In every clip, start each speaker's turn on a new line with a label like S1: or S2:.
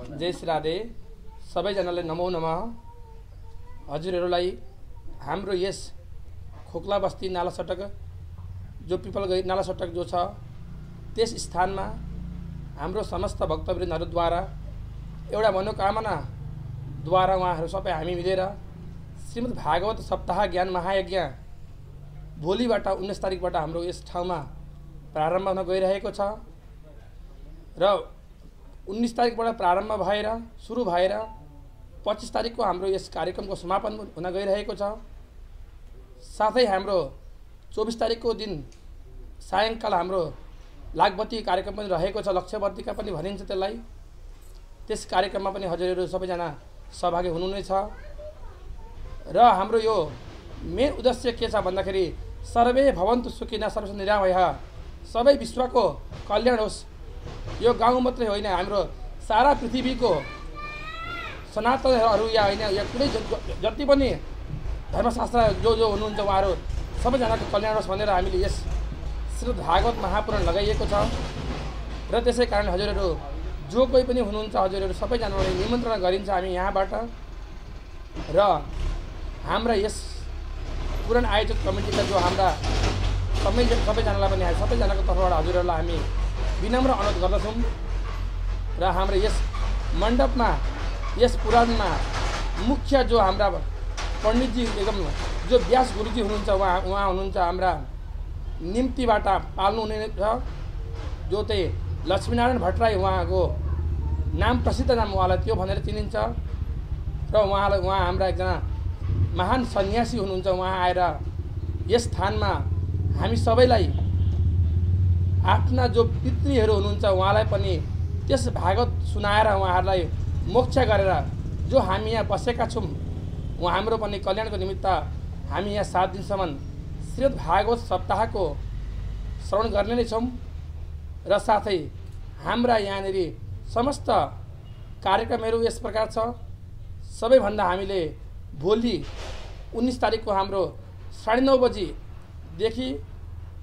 S1: जय श्री राधे। सबैजनालाई नमो नमः। हजुरहरूलाई हाम्रो यस खोक्ला बस्ती नाला सटक जो पिपल गई नाला सटक जो छ त्यस स्थानमा हाम्रो समस्त भक्तवृन्दहरूद्वारा एउटा मनोकामनाद्वारा उहाँहरू सबै हामी मिलेर श्रीमद् भागवत सप्ताह ज्ञान महायज्ञ भोलिबाट उन्नाइस तारिकबाट हाम्रो यस ठाउँमा प्रारम्भ हुन गइरहेको छ। र उन्नाइस तारिकबाट प्रारम्भ भएर सुरु भएर पच्चिस तारिकको हाम्रो यस कार्यक्रमको समापन हुन गइरहेको छ। साथै हाम्रो चौबिस तारिकको दिन सायङ्काल हाम्रो लागबत्ती कार्यक्रम पनि रहेको छ लक्ष्यवर्तीका पनि भनिन्छ त्यसलाई। त्यस कार्यक्रममा पनि हजुरहरू सबैजना सहभागी हुनु नै छ र हाम्रो यो मेन उद्देश्य के छ भन्दाखेरि सर्वे भवन्तु सुखिना सर्व निरामय सबै विश्वको कल्याण होस्। यो गाउँ मात्रै होइन हाम्रो सारा पृथ्वीको सनातनहरू या होइन या कुनै जति पनि धर्मशास्त्र जो जो हुनुहुन्छ उहाँहरू सबैजनाको कल्याण होस् भनेर हामीले यस श्री भागवत महापुराण लगाइएको छ। र त्यसै कारण हजुरहरू जो कोही पनि हुनुहुन्छ हजुरहरू सबैजनालाई निमन्त्रणा गरिन्छ हामी यहाँबाट। र हाम्रा यस पुराण आयोजक कमिटीका जो हाम्रा सबै सबैजनालाई पनि सबैजनाको तर्फबाट हजुरहरूलाई हामी विनम्र अनुरोध गर्दछौँ र हाम्रो यस मण्डपमा यस पुराणमा मुख्य जो हाम्रा पण्डितजी एकदम जो व्यास गुरुजी हुनुहुन्छ उहाँ उहाँ हुनुहुन्छ हाम्रा निम्तिबाट पाल्नु हुने छ। जो चाहिँ लक्ष्मीनारायण भट्टराई उहाँको नाम प्रसिद्ध नाम उहाँलाई त्यो भनेर चिनिन्छ। र उहाँलाई उहाँ हाम्रा एकजना महान सन्यासी हुनुहुन्छ। उहाँ आएर यस स्थानमा हामी सबैलाई आफ्ना जो पितृहरू हुनुहुन्छ उहाँलाई पनि त्यस भागवत सुनाएर उहाँहरूलाई मोक्ष गरेर जो हामी यहाँ बसेका छौँ उहाँ हाम्रो पनि कल्याणको निमित्त हामी यहाँ सात दिनसम्म श्रीमद् भागवत सप्ताहको श्रवण गर्ने नै छौँ र साथै हाम्रा यहाँनिर समस्त कार्यक्रमहरू यस प्रकार छ। सबैभन्दा हामीले भोलि उन्नाइस तारिकको हाम्रो साढे नौ बजीदेखि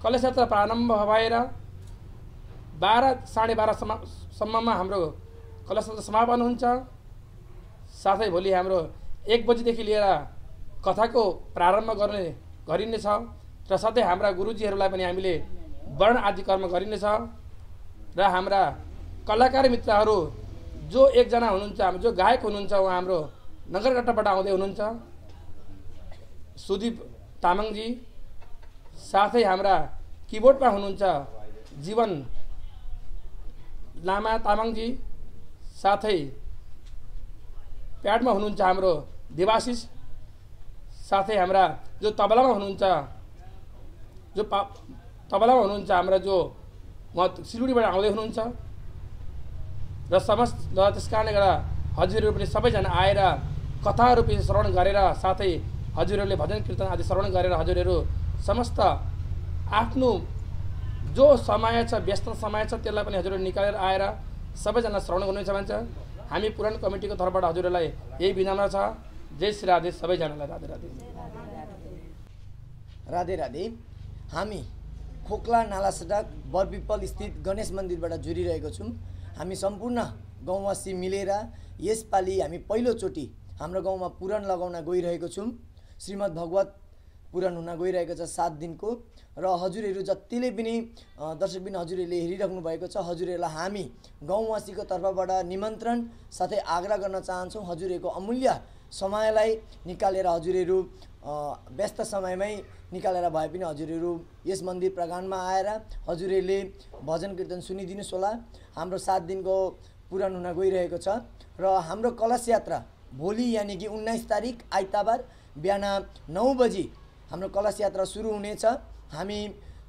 S1: कलेज यात्रा प्रारम्भ भएर बाह्र साढे बाह्रसम्म सम्ममा हाम्रो कलश समापन हुन्छ साथै भोलि हाम्रो एक बजीदेखि लिएर कथाको प्रारम्भ गर्ने गरिनेछ र साथै हाम्रा गुरुजीहरूलाई पनि हामीले वर्ण आदि कर्म गरिनेछ र हाम्रा कलाकार मित्रहरू जो एकजना हुनुहुन्छ हाम्रो जो गायक हुनुहुन्छ उहाँ हाम्रो नगरकट्टाबाट आउँदै हुनुहुन्छ। सुदीप तामाङजी साथै हाम्रा किबोर्डमा हुनुहुन्छ जीवन लामा तामाङजी साथै प्याडमा हुनुहुन्छ हाम्रो देवाशिष साथै हाम्रा जो तबलामा हुनुहुन्छ जो पा तबलामा हुनुहुन्छ हाम्रा जो उहाँ सिलगढीबाट आउँदै हुनुहुन्छ र समस्त र त्यस कारणले गर्दा हजुरहरू पनि सबैजना आएर कथाहरू पनि श्रवण गरेर साथै हजुरहरूले भजन कीर्तन आदि श्रवण गरेर हजुरहरू समस्त आफ्नो जो समय छ व्यस्त समय छ त्यसलाई पनि हजुरहरू निकालेर आएर सबैजना श्रवण गर्नुहुन्छ भन्छ। हामी पुरानो कमिटीको तर्फबाट हजुरहरूलाई यही विनम्र छ। जय श्री राधे सबैजनालाई राधे राधे।
S2: राधे राधे हामी खोक्ला नाला सडक बरपिपल स्थित गणेश मन्दिरबाट जुरिरहेको छौँ। हामी सम्पूर्ण गाउँवासी मिलेर यसपालि हामी पहिलोचोटि हाम्रो गाउँमा पुराण लगाउन गइरहेको छौँ। श्रीमद् भगवत पुराण हुन गइरहेको छ सात दिनको। र हजुरहरू जतिले पनि दर्शकबिन हजुरहरूले हेरिराख्नु भएको छ हजुरहरूलाई हामी गाउँवासीको तर्फबाट निमन्त्रण साथै आग्रह गर्न चाहन्छौँ हजुरहरूको अमूल्य समयलाई निकालेर हजुरहरू व्यस्त समयमै निकालेर भए पनि हजुरहरू यस मन्दिर प्राङ्गणमा आएर हजुरहरूले भजन कीर्तन सुनिदिनुहोस् होला। हाम्रो सात दिनको पुराण हुन गइरहेको छ। र हाम्रो कलश यात्रा भोलि यानि कि उन्नाइस तारिक आइतबार बिहान नौ बजी हाम्रो कलश यात्रा सुरु हुनेछ। हामी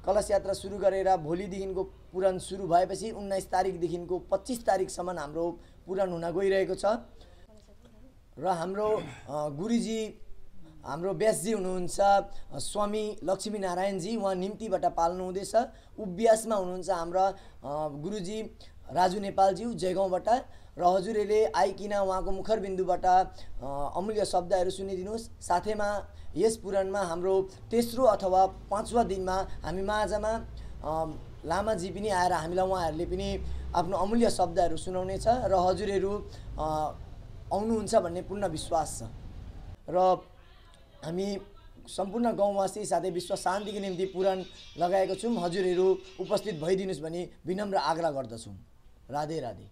S2: कलश यात्रा सुरु गरेर भोलिदेखिको पुराण सुरु भएपछि उन्नाइस तारिकदेखिको पच्चिस तारिकसम्म हाम्रो पुराण हुन गइरहेको छ। र हाम्रो गुरुजी हाम्रो व्यासजी हुनुहुन्छ स्वामी लक्ष्मीनारायणजी उहाँ निम्तिबाट पाल्नु हुँदैछ। उभ्यासमा हुनुहुन्छ हाम्रा गुरुजी राजु नेपालज्यू जयगाउँबाट। र हजुरहरूले आइकिन उहाँको मुखरबिन्दुबाट अमूल्य शब्दहरू सुनिदिनुहोस्। साथैमा यस पुराणमा हाम्रो तेस्रो अथवा पाँचवा दिनमा हामी माझमा लामाजी पनि आएर हामीलाई उहाँहरूले पनि आफ्नो अमूल्य शब्दहरू सुनाउनेछ र हजुरहरू आउनुहुन्छ भन्ने पूर्ण विश्वास छ। र हामी सम्पूर्ण गाउँवासी साथै विश्व शान्तिको निम्ति पुराण लगाएको छौँ। हजुरहरू उपस्थित भइदिनुहोस् भनी विनम्र आग्रह गर्दछौँ। राधे राधे।